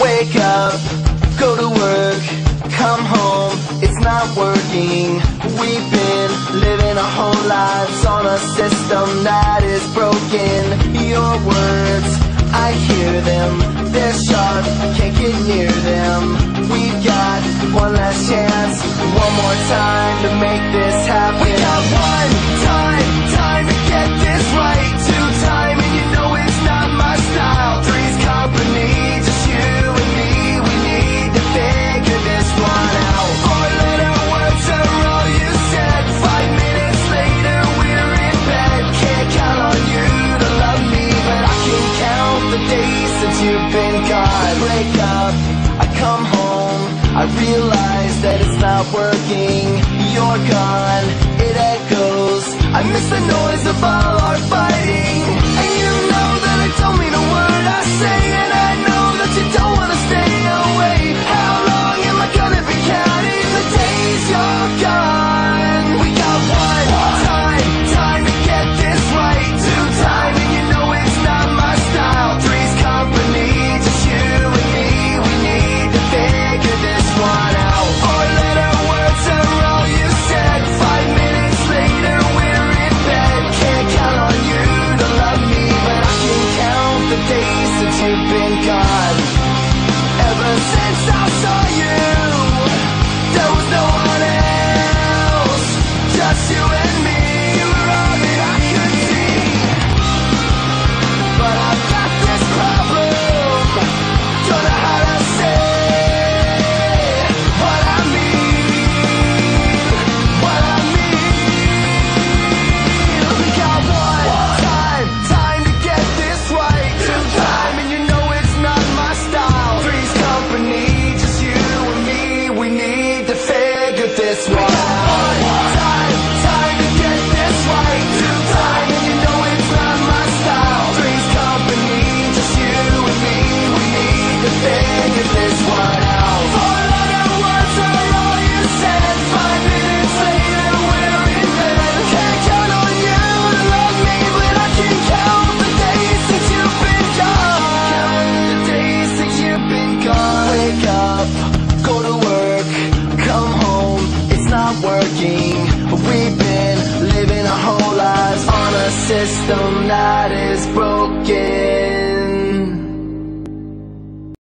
Wake up, go to work, come home, it's not working. We've been living our whole lives on a system that is broken. Your words, I hear them, they're sharp, can't get near them. We've got one last chance, one more time to make this happen. Come home. I realize that it's not working. You're gone, it echoes. I miss the noise of all. working. We've been living our whole lives on a system that is broken.